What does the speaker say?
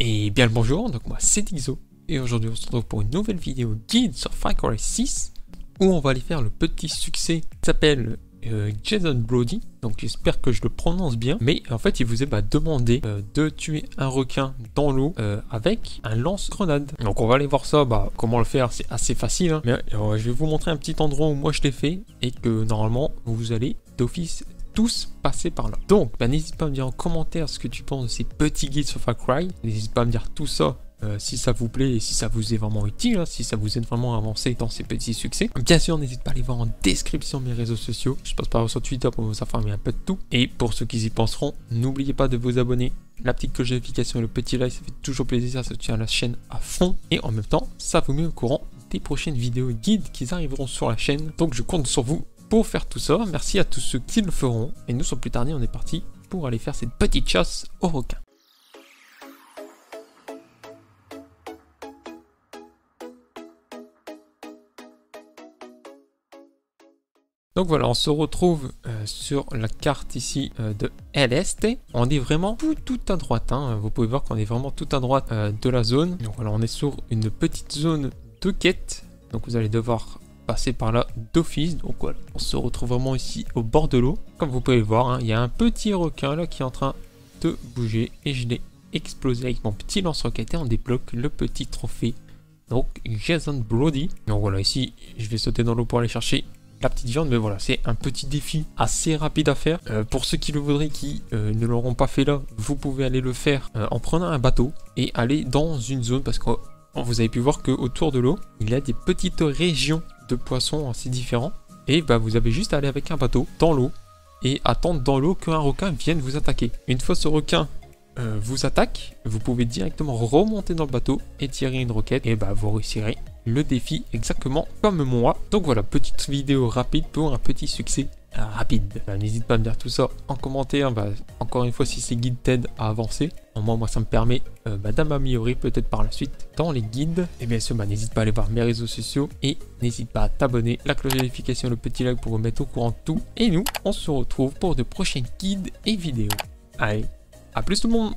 Et bien le bonjour, donc moi c'est Dixo et aujourd'hui on se retrouve pour une nouvelle vidéo guide sur Far Cry 6 où on va aller faire le petit succès qui s'appelle euh, Jason Brody, donc j'espère que je le prononce bien, mais en fait il vous est bah, demandé euh, de tuer un requin dans l'eau euh, avec un lance-grenade. Donc on va aller voir ça, bah, comment le faire, c'est assez facile, hein. mais je vais vous montrer un petit endroit où moi je l'ai fait et que normalement vous allez d'office tous passer par là. Donc, bah, n'hésite pas à me dire en commentaire ce que tu penses de ces petits guides sur Far Cry. N'hésite pas à me dire tout ça euh, si ça vous plaît et si ça vous est vraiment utile, hein, si ça vous aide vraiment à avancer dans ces petits succès. Bien sûr, n'hésite pas à aller voir en description mes réseaux sociaux. Je passe par sur Twitter pour vous informer un peu de tout. Et pour ceux qui y penseront, n'oubliez pas de vous abonner. La petite cloche notification et le petit like, ça fait toujours plaisir, ça soutient la chaîne à fond. Et en même temps, ça vous met au courant des prochaines vidéos guides qui arriveront sur la chaîne. Donc je compte sur vous pour faire tout ça. Merci à tous ceux qui le feront. Et nous, sans plus tarder, on est parti pour aller faire cette petite chasse aux requins. Donc voilà, on se retrouve euh, sur la carte ici euh, de LST. On est vraiment tout, tout à droite. Hein. Vous pouvez voir qu'on est vraiment tout à droite euh, de la zone. Donc voilà, on est sur une petite zone de quête. Donc vous allez devoir passer par là d'office. Donc voilà, on se retrouve vraiment ici au bord de l'eau. Comme vous pouvez voir, hein, il y a un petit requin là qui est en train de bouger et je l'ai explosé avec mon petit lance-roquette et on débloque le petit trophée. Donc Jason Brody. Donc voilà, ici je vais sauter dans l'eau pour aller chercher la petite viande, mais voilà, c'est un petit défi assez rapide à faire. Euh, pour ceux qui le voudraient, qui euh, ne l'auront pas fait là, vous pouvez aller le faire euh, en prenant un bateau et aller dans une zone parce que vous avez pu voir qu'autour de l'eau, il y a des petites régions de poissons assez différents. Et bah, vous avez juste à aller avec un bateau dans l'eau et attendre dans l'eau qu'un requin vienne vous attaquer. Une fois ce requin euh, vous attaque, vous pouvez directement remonter dans le bateau et tirer une roquette et bah vous réussirez le défi exactement comme moi. Donc voilà, petite vidéo rapide pour un petit succès rapide. Bah, n'hésite pas à me dire tout ça en commentaire. Bah, encore une fois, si ces guides t'aident à avancer, au moins moi ça me permet euh, bah, d'améliorer peut-être par la suite dans les guides. Et bien sûr, n'hésite pas à aller voir mes réseaux sociaux et n'hésite pas à t'abonner, la cloche de notification, le petit like pour vous mettre au courant de tout. Et nous, on se retrouve pour de prochains guides et vidéos. Allez, à plus tout le monde